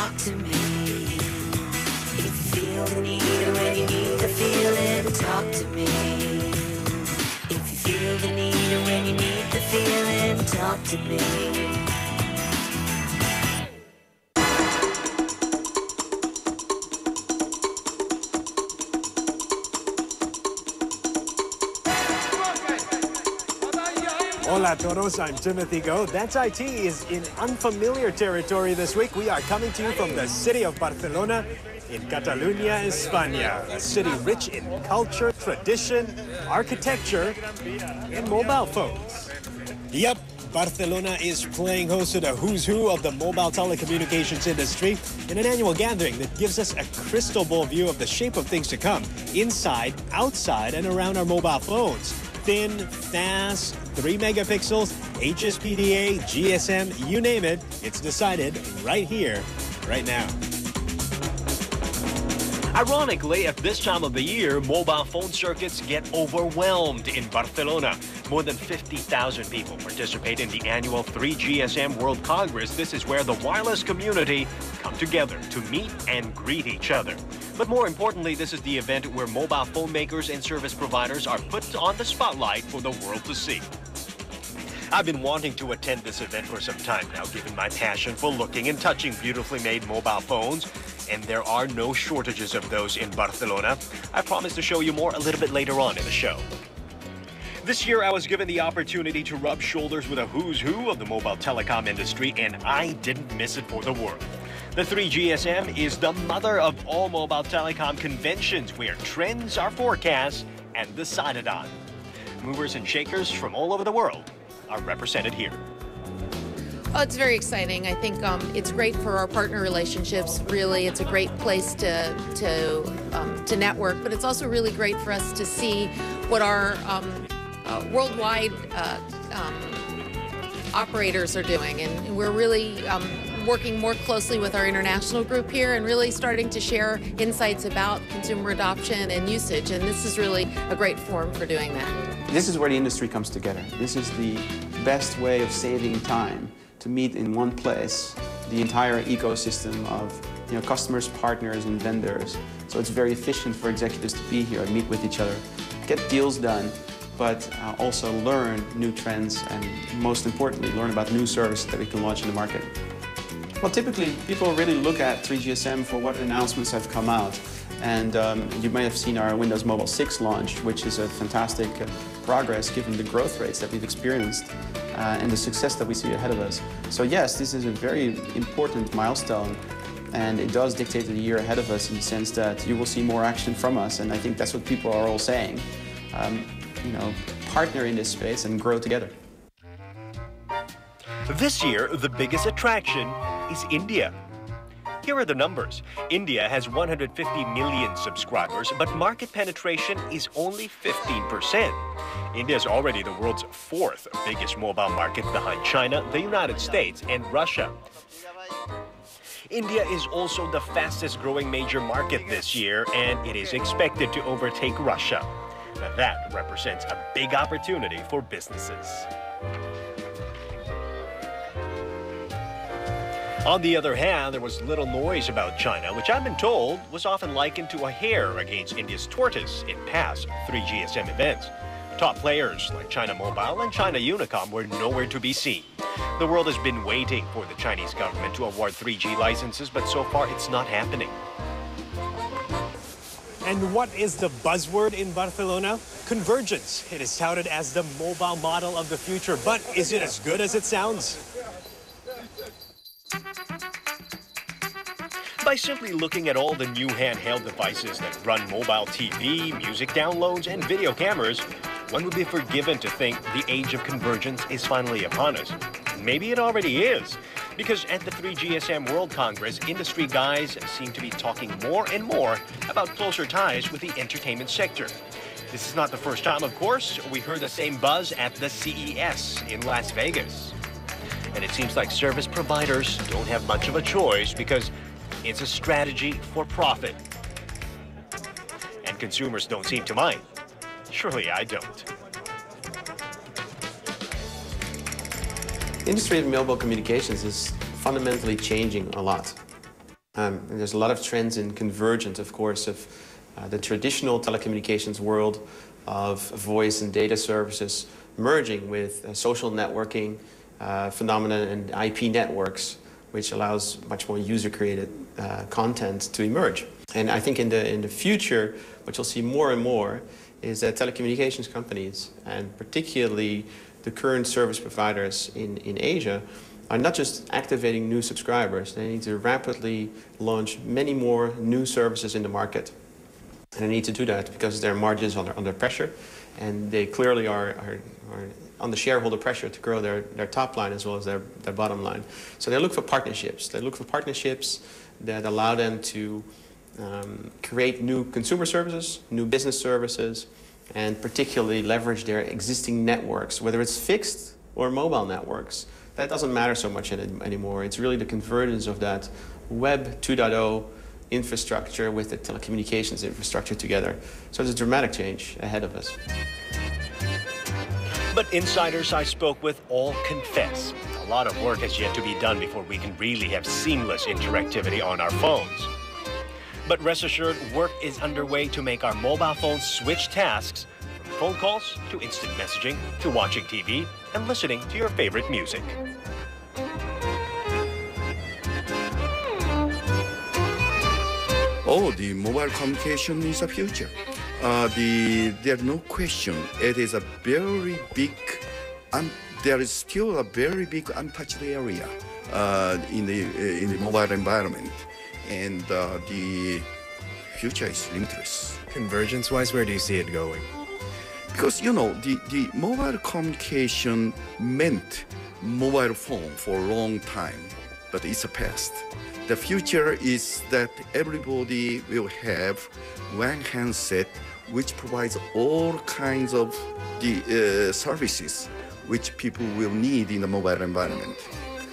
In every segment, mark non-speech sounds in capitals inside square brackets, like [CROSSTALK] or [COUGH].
talk to me. If you feel the need or when you need to feel it, talk to me. If you feel the need or when you need the feeling, talk to me. Todos, I'm Timothy Go. That's IT is in unfamiliar territory this week. We are coming to you from the city of Barcelona in Catalunya, España. A city rich in culture, tradition, architecture, and mobile phones. Yep, Barcelona is playing host to the who's who of the mobile telecommunications industry in an annual gathering that gives us a crystal ball view of the shape of things to come inside, outside, and around our mobile phones. Thin, fast, 3 megapixels, HSDPA, GSM, you name it, it's decided right here, right now. Ironically, at this time of the year, mobile phone circuits get overwhelmed in Barcelona. More than 50,000 people participate in the annual 3GSM World Congress. This is where the wireless community come together to meet and greet each other. But more importantly, this is the event where mobile phone makers and service providers are put on the spotlight for the world to see. I've been wanting to attend this event for some time now, given my passion for looking and touching beautifully made mobile phones. And there are no shortages of those in Barcelona. I promise to show you more a little bit later on in the show. This year, I was given the opportunity to rub shoulders with a who's who of the mobile telecom industry, and I didn't miss it for the world. The 3GSM is the mother of all mobile telecom conventions where trends are forecast and decided on. Movers and shakers from all over the world are represented here. Oh, it's very exciting. I think um, it's great for our partner relationships. Really, it's a great place to to um, to network, but it's also really great for us to see what our um, uh, worldwide uh, um, operators are doing, and we're really um, working more closely with our international group here, and really starting to share insights about consumer adoption and usage. And this is really a great forum for doing that. This is where the industry comes together. This is the best way of saving time to meet in one place the entire ecosystem of you know, customers, partners, and vendors. So it's very efficient for executives to be here and meet with each other, get deals done, but uh, also learn new trends and most importantly, learn about new services that we can launch in the market. Well, typically, people really look at 3GSM for what announcements have come out. And um, you may have seen our Windows Mobile 6 launch, which is a fantastic uh, progress given the growth rates that we've experienced uh, and the success that we see ahead of us. So yes, this is a very important milestone and it does dictate the year ahead of us in the sense that you will see more action from us and I think that's what people are all saying. Um, you know, partner in this space and grow together. This year, the biggest attraction is India. Here are the numbers. India has 150 million subscribers, but market penetration is only 15%. India is already the world's fourth biggest mobile market behind China, the United States, and Russia. India is also the fastest growing major market this year, and it is expected to overtake Russia. Now that represents a big opportunity for businesses. On the other hand, there was little noise about China, which I've been told was often likened to a hare against India's tortoise in past 3GSM events. Top players like China Mobile and China Unicom were nowhere to be seen. The world has been waiting for the Chinese government to award 3G licenses, but so far it's not happening. And what is the buzzword in Barcelona? Convergence. It is touted as the mobile model of the future, but is it as good as it sounds? By simply looking at all the new handheld devices that run mobile TV, music downloads, and video cameras, one would be forgiven to think the age of convergence is finally upon us. Maybe it already is, because at the 3GSM World Congress, industry guys seem to be talking more and more about closer ties with the entertainment sector. This is not the first time, of course. We heard the same buzz at the CES in Las Vegas. And it seems like service providers don't have much of a choice because it's a strategy for profit. And consumers don't seem to mind. Surely I don't. The industry of mobile communications is fundamentally changing a lot. Um, there's a lot of trends in convergence, of course, of uh, the traditional telecommunications world of voice and data services merging with uh, social networking uh, phenomena and IP networks, which allows much more user-created uh, content to emerge. And I think in the, in the future, what you'll see more and more is that telecommunications companies, and particularly the current service providers in, in Asia, are not just activating new subscribers, they need to rapidly launch many more new services in the market. And they need to do that because their margins are under, under pressure, and they clearly are, are, are under shareholder pressure to grow their, their top line as well as their, their bottom line. So they look for partnerships. They look for partnerships that allow them to um, create new consumer services, new business services, and particularly leverage their existing networks, whether it's fixed or mobile networks. That doesn't matter so much anymore. It's really the convergence of that Web 2.0 infrastructure with the telecommunications infrastructure together. So there's a dramatic change ahead of us. But insiders I spoke with all confess a lot of work has yet to be done before we can really have seamless interactivity on our phones. But rest assured, work is underway to make our mobile phones switch tasks from phone calls to instant messaging to watching TV and listening to your favorite music. Oh, the mobile communication is the future. Uh, the there's no question. It is a very big, um, there is still a very big untouched area uh, in the uh, in the mobile environment and uh, the future is limitless. Convergence-wise, where do you see it going? Because you know the, the mobile communication meant mobile phone for a long time, but it's a past. The future is that everybody will have one handset which provides all kinds of the uh, services which people will need in the mobile environment.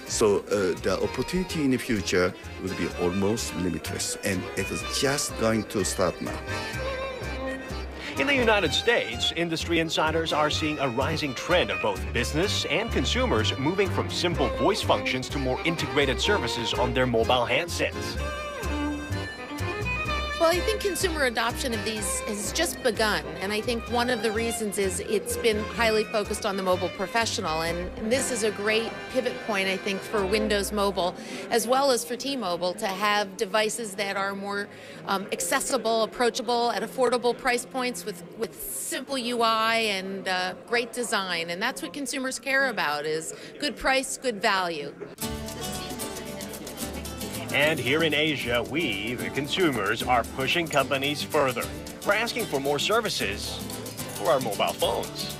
So uh, the opportunity in the future will be almost limitless, and it is just going to start now. In the United States, industry insiders are seeing a rising trend of both business and consumers moving from simple voice functions to more integrated services on their mobile handsets. Well, I think consumer adoption of these has just begun. And I think one of the reasons is it's been highly focused on the mobile professional. And, this is a great pivot point, I think, for Windows Mobile, as well as for T Mobile, to have devices that are more um, accessible, approachable, at affordable price points with, with simple UI and uh, great design. And that's what consumers care about is good price, good value. And here in Asia, we, the consumers, are pushing companies further. We're asking for more services for our mobile phones.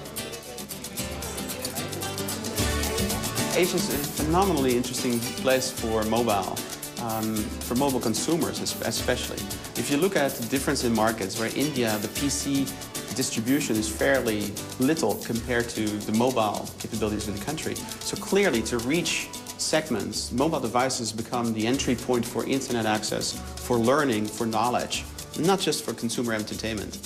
Asia is a phenomenally interesting place for mobile, um, for mobile consumers especially. If you look at the difference in markets, where India, the PC distribution is fairly little compared to the mobile capabilities of the country. So clearly, to reach segments, mobile devices become the entry point for internet access, for learning, for knowledge, not just for consumer entertainment.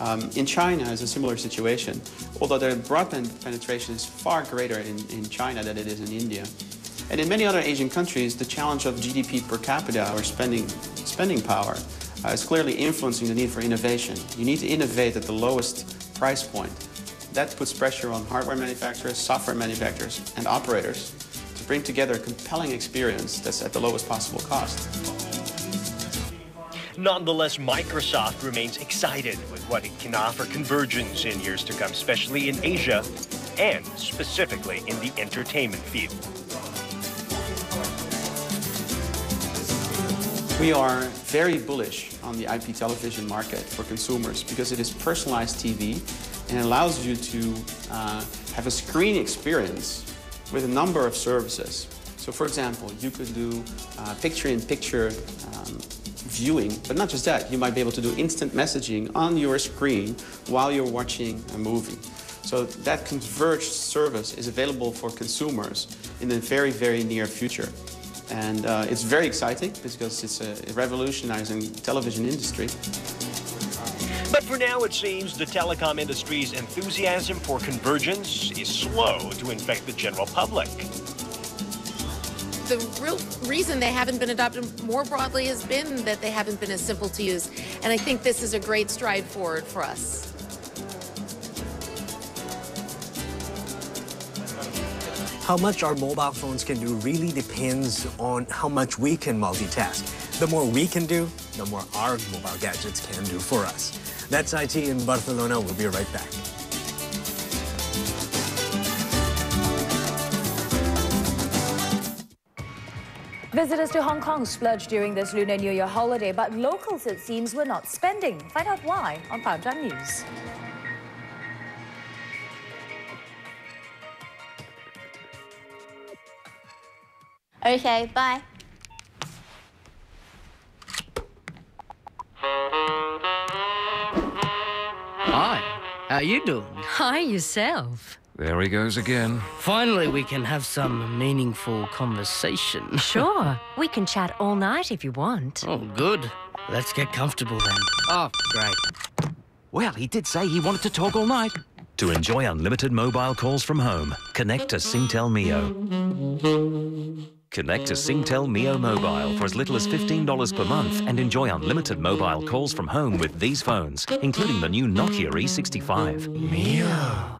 Um, in China is a similar situation, although the broadband penetration is far greater in, in China than it is in India. And in many other Asian countries, the challenge of GDP per capita or spending, spending power uh, is clearly influencing the need for innovation. You need to innovate at the lowest price point. That puts pressure on hardware manufacturers, software manufacturers, and operators bring together a compelling experience that's at the lowest possible cost. Nonetheless, Microsoft remains excited with what it can offer convergence in years to come, especially in Asia and specifically in the entertainment field. We are very bullish on the IP television market for consumers because it is personalized TV and allows you to uh, have a screen experience with a number of services. So for example, you could do uh, picture-in-picture um, viewing, but not just that, you might be able to do instant messaging on your screen while you're watching a movie. So that converged service is available for consumers in the very, very near future. And uh, it's very exciting because it's a revolutionizing television industry. But for now, it seems the telecom industry's enthusiasm for convergence is slow to infect the general public. the real reason they haven't been adopted more broadly has been that they haven't been as simple to use. And I think this is a great stride forward for us. How much our mobile phones can do really depends on how much we can multitask. The more we can do, the more our mobile gadgets can do for us. That's IT in Barcelona. We'll be right back. Visitors to Hong Kong splurged during this Lunar New Year holiday, but locals, it seems, were not spending. Find out why on Primetime News. Okay, bye. [LAUGHS] Hi, how you doing? Hi yourself. There he goes again. Finally, we can have some meaningful conversation. [LAUGHS] Sure, we can chat all night if you want. Oh, good. Let's get comfortable then. Oh, great. Well, he did say he wanted to talk all night. To enjoy unlimited mobile calls from home, connect to Singtel Mio. Connect to Singtel Mio Mobile for as little as $15 per month and enjoy unlimited mobile calls from home with these phones, including the new Nokia E65. Mio.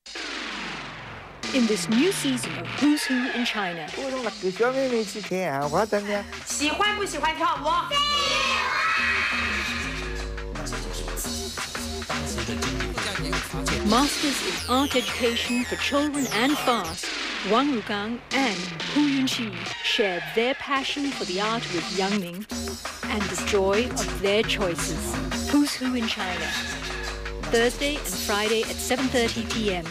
In this new season of Who's Who in China, 喜欢不喜欢跳舞？ masters in art education for children and fast, Wang Rugang and Hu Yunqi shared their passion for the art with Yang Ming and the joy of their choices. Who's Who in China? Thursday and Friday at 7:30 p.m.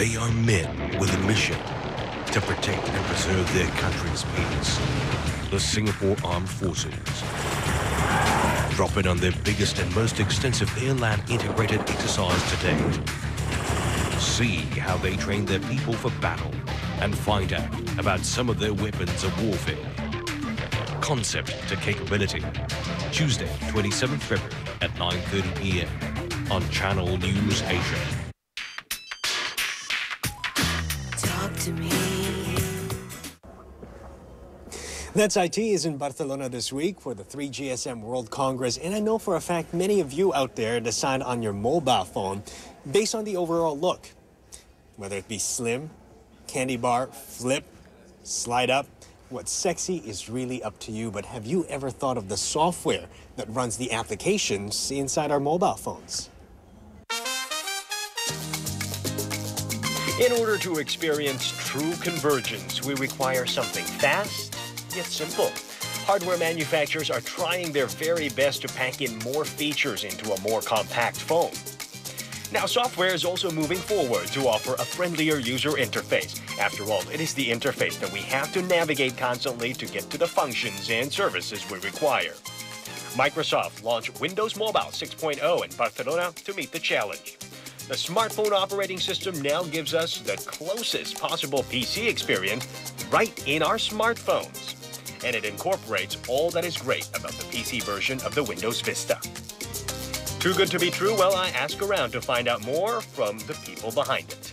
They are men with a mission to protect and preserve their country's peace. The Singapore Armed Forces. Drop in on their biggest and most extensive air-land integrated exercise to date. See how they train their people for battle and find out about some of their weapons of warfare. Concept to capability. Tuesday, 27th February at 9.30 p.m. on Channel News Asia. To me. That's IT is in Barcelona this week for the 3GSM World Congress, and I know for a fact many of you out there decide on your mobile phone based on the overall look. Whether it be slim, candy bar, flip, slide up, what's sexy is really up to you, but have you ever thought of the software that runs the applications inside our mobile phones? In order to experience true convergence, we require something fast yet simple. Hardware manufacturers are trying their very best to pack in more features into a more compact phone. Now, software is also moving forward to offer a friendlier user interface. After all, it is the interface that we have to navigate constantly to get to the functions and services we require. Microsoft launched Windows Mobile 6.0 in Barcelona to meet the challenge. The smartphone operating system now gives us the closest possible PC experience right in our smartphones. And it incorporates all that is great about the PC version of the Windows Vista. Too good to be true? Well, I ask around to find out more from the people behind it.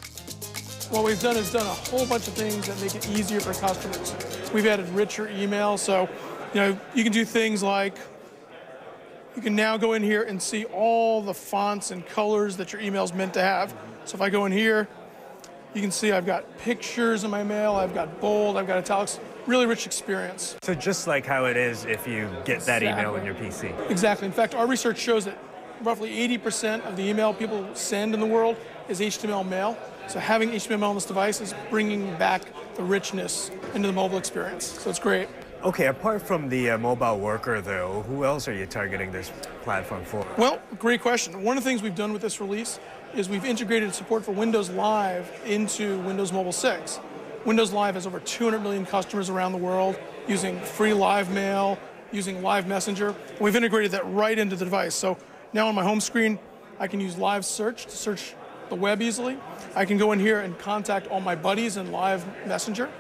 What we've done is done a whole bunch of things that make it easier for customers. We've added richer email, so you know you can do things like you can now go in here and see all the fonts and colors that your email is meant to have. So if I go in here, you can see I've got pictures in my mail, I've got bold, I've got italics, really rich experience. So just like how it is if you get that email in your PC. Exactly. In fact, our research shows that roughly 80% of the email people send in the world is HTML mail. So having HTML on this device is bringing back the richness into the mobile experience. So it's great. Okay, apart from the uh, mobile worker, though, who else are you targeting this platform for? Well, great question. One of the things we've done with this release is we've integrated support for Windows Live into Windows Mobile 6. Windows Live has over 200 million customers around the world using free live mail, using live messenger. We've integrated that right into the device. So now on my home screen, I can use live search to search the web easily. I can go in here and contact all my buddies in live messenger.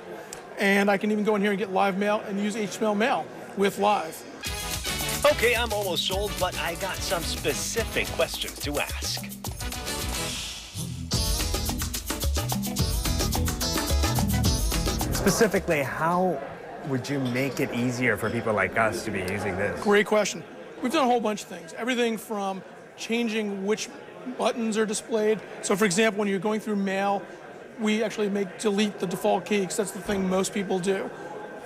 And I can even go in here and get live mail and use HTML mail with live. Okay, I'm almost sold, but I got some specific questions to ask. Specifically, how would you make it easier for people like us to be using this? Great question. We've done a whole bunch of things. Everything from changing which buttons are displayed. So for example, when you're going through mail, we actually make delete the default key because that's the thing most people do.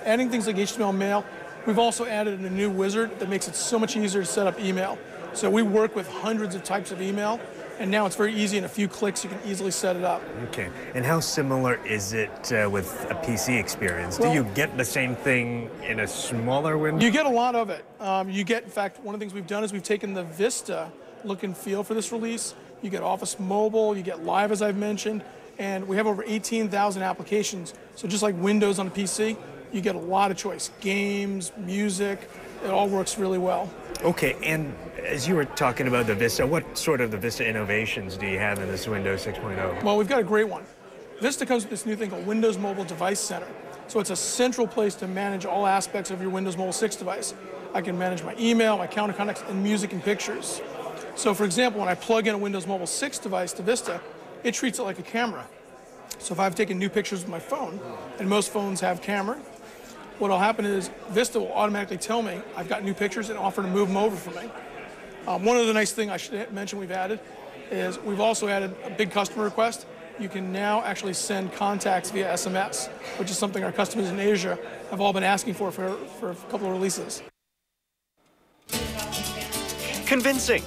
Adding things like HTML mail, we've also added a new wizard that makes it so much easier to set up email. So we work with hundreds of types of email, and now it's very easy. In a few clicks, you can easily set it up. Okay. And how similar is it uh, with a PC experience? Well- Do you get the same thing in a smaller window? You get a lot of it. Um, you get, in fact, one of the things we've done is we've taken the Vista look and feel for this release. You get Office Mobile, you get Live, as I've mentioned, and we have over 18,000 applications. So just like Windows on a PC, you get a lot of choice. Games, music, it all works really well. Okay, and as you were talking about the Vista, what sort of the Vista innovations do you have in this Windows 6.0? Well, we've got a great one. Vista comes with this new thing called Windows Mobile Device Center. So it's a central place to manage all aspects of your Windows Mobile 6 device. I can manage my email, my calendar contacts, and music and pictures. So for example, when I plug in a Windows Mobile 6 device to Vista, it treats it like a camera. So if I've taken new pictures with my phone, and most phones have camera, what'll happen is Vista will automatically tell me I've got new pictures and offer to move them over for me. Um, one of the nice things I should mention we've added is we've also added a big customer request. You can now actually send contacts via SMS, which is something our customers in Asia have all been asking for for, for a couple of releases. Convincing.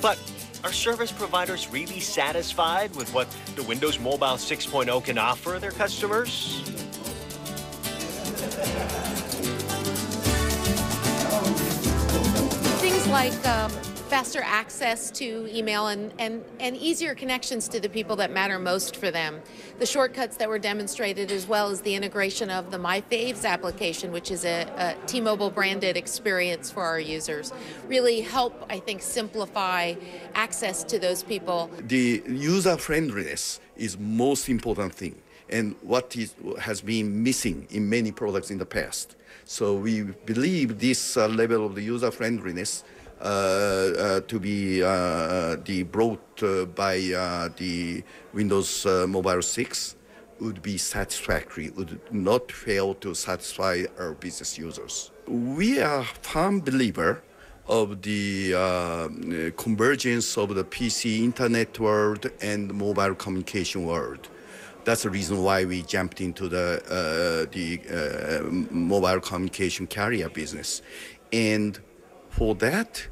But are service providers really satisfied with what the Windows Mobile 6.0 can offer their customers? Things like um, faster access to email and, and, and easier connections to the people that matter most for them. The shortcuts that were demonstrated, as well as the integration of the My Faves application, which is a, T Mobile branded experience for our users, really help, I think, simplify access to those people. the user friendliness is most important thing and what is, has been missing in many products in the past. So we believe this uh, level of the user friendliness to be uh, the brought uh, by uh, the Windows uh, Mobile 6 would be satisfactory, would not fail to satisfy our business users. We are firm believer of the uh, convergence of the PC internet world and mobile communication world. That's the reason why we jumped into the uh, the uh, mobile communication carrier business, and for that,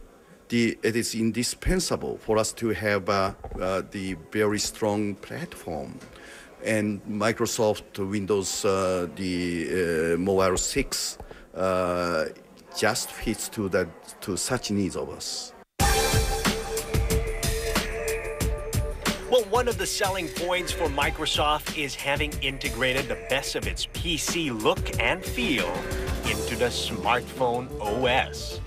the, it is indispensable for us to have uh, uh, the very strong platform. And Microsoft Windows, uh, the uh, Mobile 6, uh, just fits to that to such needs of us. Well, one of the selling points for Microsoft is having integrated the best of its PC look and feel into the smartphone OS.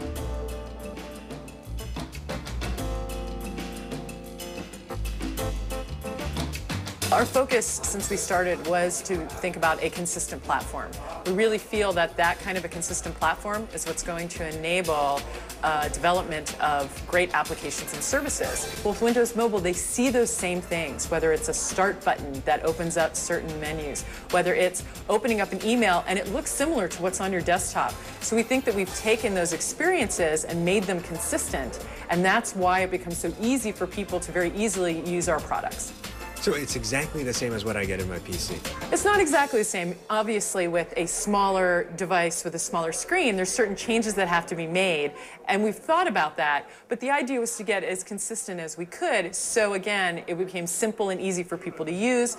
Our focus since we started was to think about a consistent platform. We really feel that that kind of a consistent platform is what's going to enable uh, development of great applications and services. With Windows Mobile, they see those same things, whether it's a start button that opens up certain menus, whether it's opening up an email and it looks similar to what's on your desktop. So we think that we've taken those experiences and made them consistent, and that's why it becomes so easy for people to very easily use our products. So it's exactly the same as what I get in my PC. It's not exactly the same. Obviously, with a smaller device with a smaller screen, there's certain changes that have to be made, and we've thought about that. But the idea was to get as consistent as we could, so again, it became simple and easy for people to use.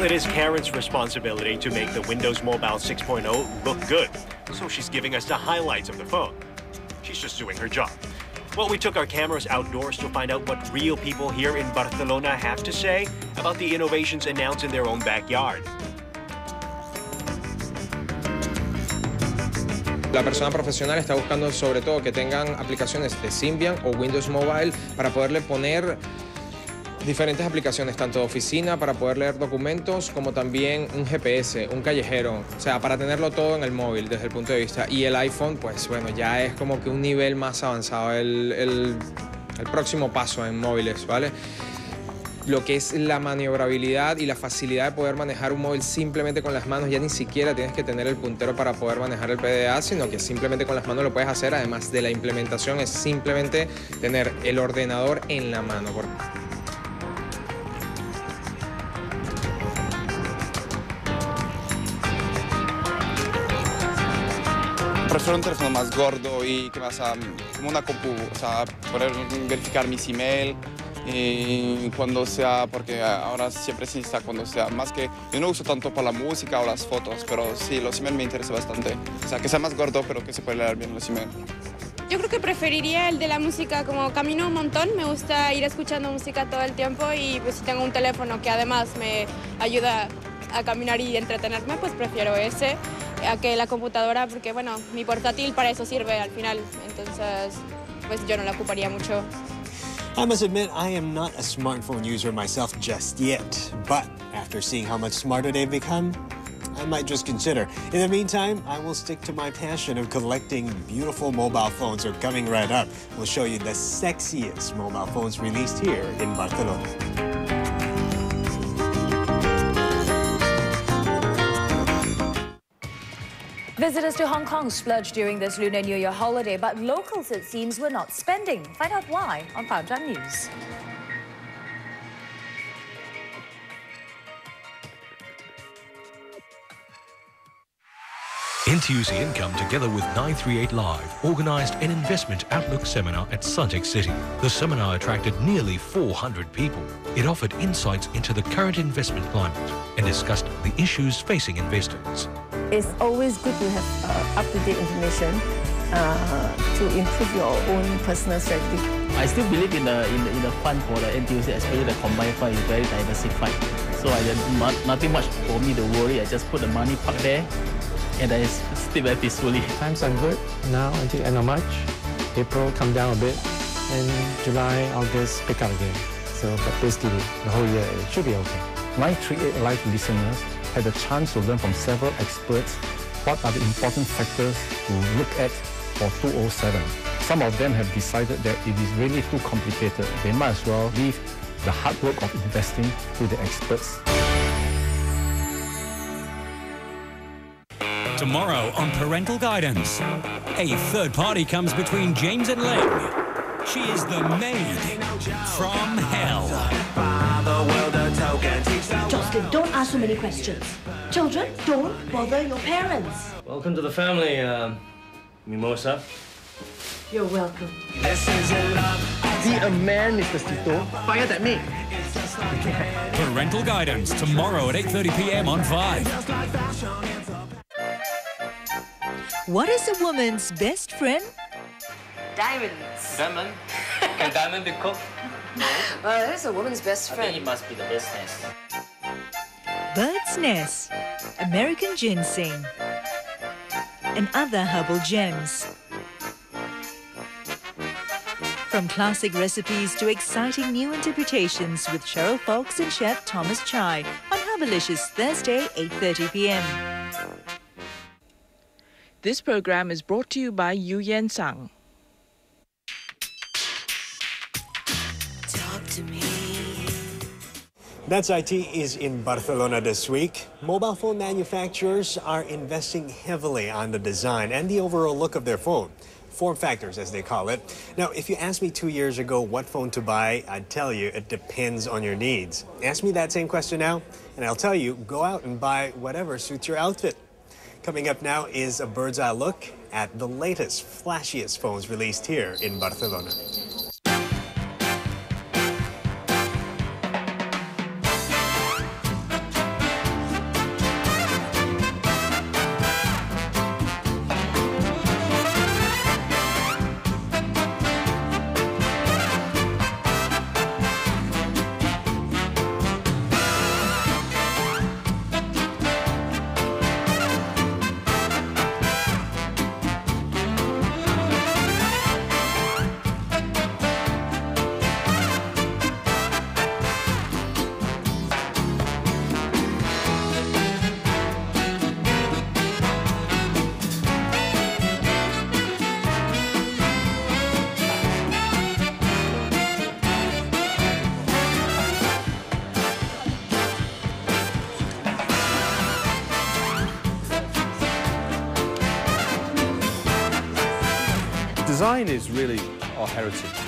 It is Karen's responsibility to make the Windows Mobile 6.0 look good, so she's giving us the highlights of the phone. She's just doing her job. Well, we took our cameras outdoors to find out what real people here in Barcelona have to say about the innovations announced in their own backyard. La persona profesional está buscando sobre todo que tengan aplicaciones de Symbian o Windows Mobile para poderle poner diferentes aplicaciones, tanto de oficina para poder leer documentos, como también un GPS, un callejero, o sea, para tenerlo todo en el móvil desde el punto de vista. Y el iPhone, pues bueno, ya es como que un nivel más avanzado, el, el, el próximo paso en móviles, ¿vale? lo que es la maniobrabilidad y la facilidad de poder manejar un móvil simplemente con las manos. Ya ni siquiera tienes que tener el puntero para poder manejar el PDA, sino que simplemente con las manos lo puedes hacer. Además de la implementación, es simplemente tener el ordenador en la mano. Prefiero un teléfono más gordo y que más um, como una compu, o sea, poder verificar mis email y cuando sea, porque ahora siempre se necesita cuando sea, más que yo no uso tanto para la música o las fotos, pero sí, los email me interesa bastante. O sea, que sea más gordo, pero que se pueda leer bien los email. Yo creo que preferiría el de la música, como camino un montón, me gusta ir escuchando música todo el tiempo y pues si tengo un teléfono que además me ayuda a caminar y entretenerme, pues prefiero ese a que la computadora, porque bueno, mi portátil para eso sirve al final, entonces pues yo no la ocuparía mucho. I must admit, I am not a smartphone user myself just yet, but after seeing how much smarter they've become, I might just consider. In the meantime, I will stick to my passion of collecting beautiful mobile phones. They're coming right up. We'll show you the sexiest mobile phones released here in Barcelona. Visitors to Hong Kong splurged during this Lunar New Year holiday, but locals, it seems, were not spending. Find out why on Primetime News. NTUC Income, together with 938 Live, organised an investment outlook seminar at Suntec City. The seminar attracted nearly 400 people. It offered insights into the current investment climate and discussed the issues facing investors. It's always good to have uh, up-to-date information uh, to improve your own personal strategy. I still believe in the in the, in the fund for the NTUC, especially the combined fund is very diversified. So I not, nothing much for me to worry. I just put the money parked there and I sleep very peacefully. Times are good now until end of March. April come down a bit, and July, August pick up again. So, but basically, the whole year it should be okay. 938 Live listeners had the chance to learn from several experts what are the important factors to look at for 207. Some of them have decided that it is really too complicated. They might as well leave the hard work of investing to the experts. Tomorrow on Parental Guidance, a third party comes between James and Ling. She is the maid from hell. Jocelyn, don't ask so many questions. Children, don't bother your parents. Welcome to the family, um, Mimosa. You're welcome. Be a man, Mr. Sito. Fire at me. Parental Guidance tomorrow at 8:30 p.m. on 5. What is a woman's best friend? Diamonds. Diamond? Can diamond be cooked? No. Uh, well, that's a woman's best I friend. think it must be the best nest. Bird's nest, American ginseng, and other herbal gems. From classic recipes to exciting new interpretations with Cheryl Fox and Chef Thomas Chai on Herbalicious Thursday, 8.30 p.m. This program is brought to you by Eu Yan Sang. Talk to me. That's IT is in Barcelona this week. Mobile phone manufacturers are investing heavily on the design and the overall look of their phone. Form factors, as they call it. Now, if you asked me two years ago what phone to buy, I'd tell you it depends on your needs. Ask me that same question now, and I'll tell you go out and buy whatever suits your outfit. Coming up now is a bird's eye look at the latest, flashiest phones released here in Barcelona. Design is really our heritage,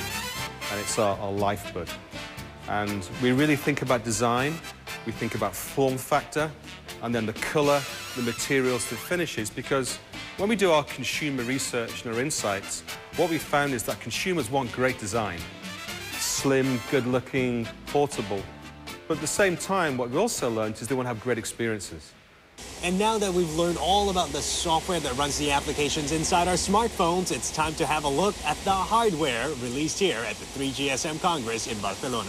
and it's our, our lifeblood. And we really think about design, we think about form factor, and then the colour, the materials, the finishes, because when we do our consumer research and our insights, what we found is that consumers want great design. Slim, good-looking, portable. But at the same time, what we also learned is they want to have great experiences. And now that we've learned all about the software that runs the applications inside our smartphones, it's time to have a look at the hardware released here at the 3GSM Congress in Barcelona.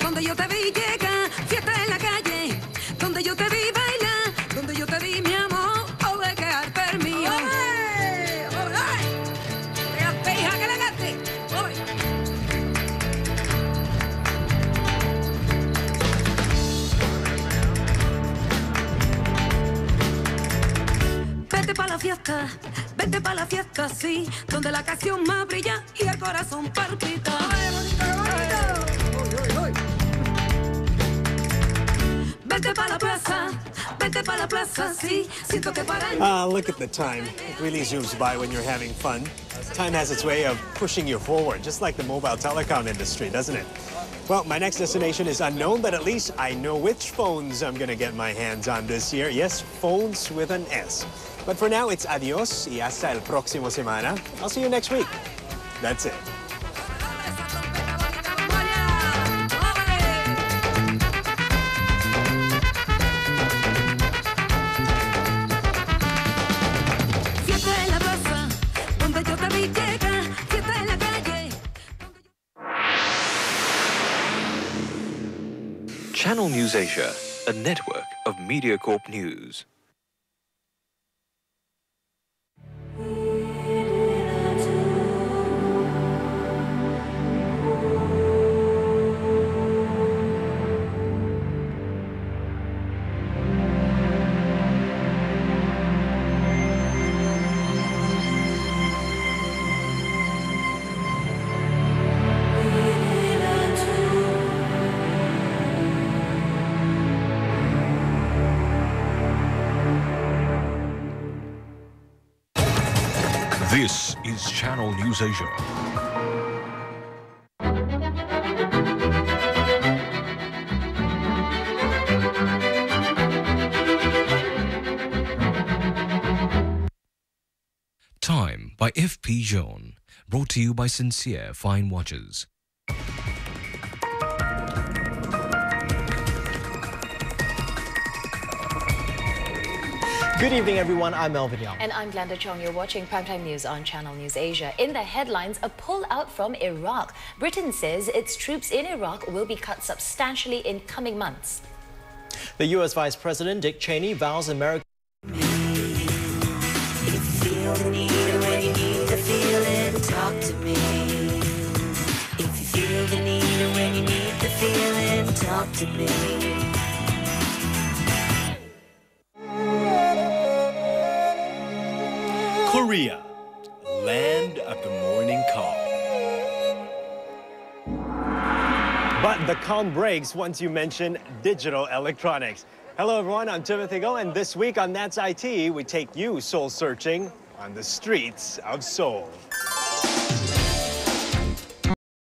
Donde yo te vi llegar, fiesta en la calle, donde yo te vi fiesta, vete pa' la fiesta, sí, donde la canción más brilla y el corazón palpita. Vete pa' la plaza, Ah, look at the time. It really zooms by when you're having fun. Time has its way of pushing you forward, just like the mobile telecom industry, doesn't it? Well, my next destination is unknown, but at least I know which phones I'm going to get my hands on this year. Yes, phones with an S. But for now, it's adios y hasta el próximo semana. I'll see you next week. That's it. Asia, a network of MediaCorp News. Is Channel News Asia. Time by FP Journe. Brought to you by Sincere Fine Watches. Good evening, everyone. I'm Melvin Yong. And I'm Glenda Chong. You're watching Primetime News on Channel News Asia. In the headlines, a pullout from Iraq. Britain says its troops in Iraq will be cut substantially in coming months. The U.S. Vice President Dick Cheney vows America. Feel Korea, land of the morning calm. But the calm breaks once you mention digital electronics. Hello, everyone. I'm Timothy Go, and this week on That's IT, we take you soul searching on the streets of Seoul.